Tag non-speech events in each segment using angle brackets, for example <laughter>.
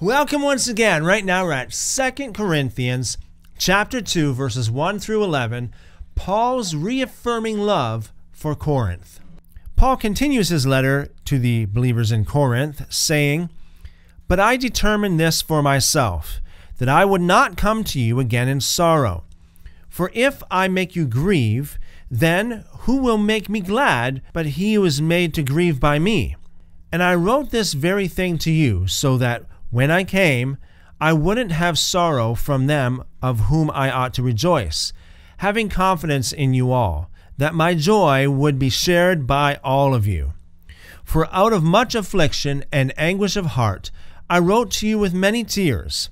Welcome once again. Right now we're at 2 Corinthians chapter 2 verses 1 through 11, Paul's reaffirming love for Corinth. Paul continues his letter to the believers in Corinth saying, "But I determined this for myself, that I would not come to you again in sorrow. For if I make you grieve, then who will make me glad but he who is made to grieve by me? And I wrote this very thing to you, so that when I came, I wouldn't have sorrow from them of whom I ought to rejoice, having confidence in you all, that my joy would be shared by all of you. For out of much affliction and anguish of heart, I wrote to you with many tears,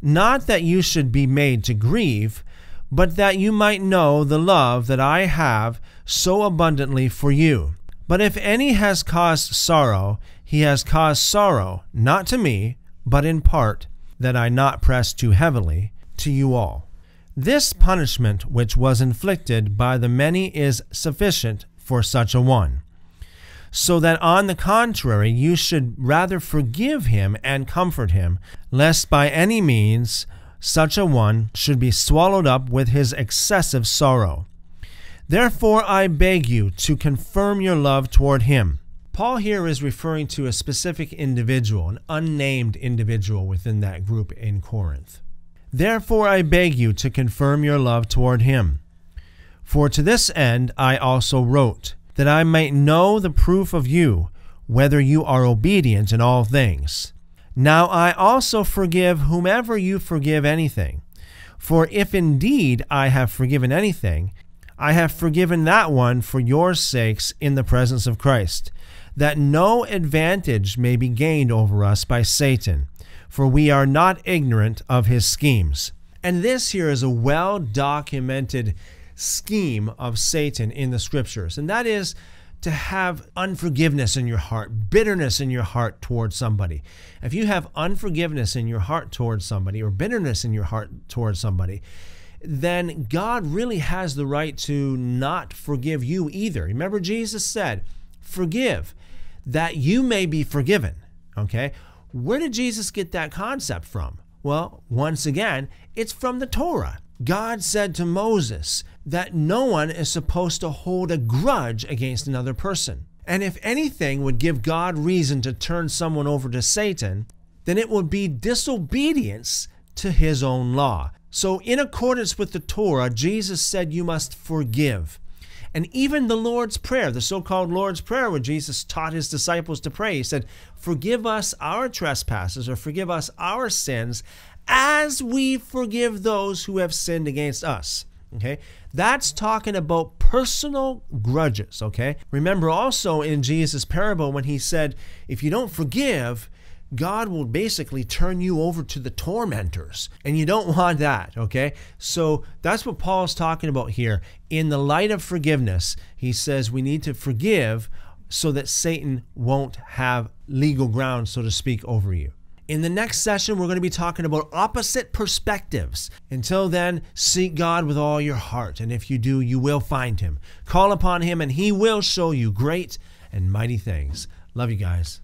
not that you should be made to grieve, but that you might know the love that I have so abundantly for you. But if any has caused sorrow, he has caused sorrow, not to me, but in part, that I not press too heavily, to you all. This punishment which was inflicted by the many is sufficient for such a one. So that on the contrary, you should rather forgive him and comfort him, lest by any means such a one should be swallowed up with his excessive sorrow. Therefore, I beg you to confirm your love toward him. Paul here is referring to a specific individual, an unnamed individual within that group in Corinth. Therefore, I beg you to confirm your love toward him. For to this end I also wrote, that I might know the proof of you, whether you are obedient in all things. Now I also forgive whomever you forgive anything. For if indeed I have forgiven anything, I have forgiven that one for your sakes in the presence of Christ that no advantage may be gained over us by Satan, for we are not ignorant of his schemes. And this here is a well documented scheme of Satan in the scriptures, and that is to have unforgiveness in your heart, bitterness in your heart towards somebody. If you have unforgiveness in your heart towards somebody or bitterness in your heart towards somebody, then God really has the right to not forgive you either. Remember, Jesus said, Forgive that you may be forgiven. Okay? Where did Jesus get that concept from? Well, once again, it's from the Torah. God said to Moses that no one is supposed to hold a grudge against another person. And if anything would give God reason to turn someone over to Satan, then it would be disobedience to his own law. So, in accordance with the Torah, Jesus said you must forgive. And even the Lord's Prayer, the so called Lord's Prayer, where Jesus taught his disciples to pray, he said, Forgive us our trespasses or forgive us our sins as we forgive those who have sinned against us. Okay? That's talking about personal grudges. Okay? Remember also in Jesus' parable when he said, If you don't forgive, God will basically turn you over to the tormentors. And you don't <laughs> want that, okay? So that's what Paul's talking about here. In the light of forgiveness, he says we need to forgive so that Satan won't have legal ground, so to speak, over you. In the next session, we're going to be talking about opposite perspectives. Until then, seek God with all your heart, and if you do, you will find him. Call upon him, and he will show you great and mighty things. Love you guys.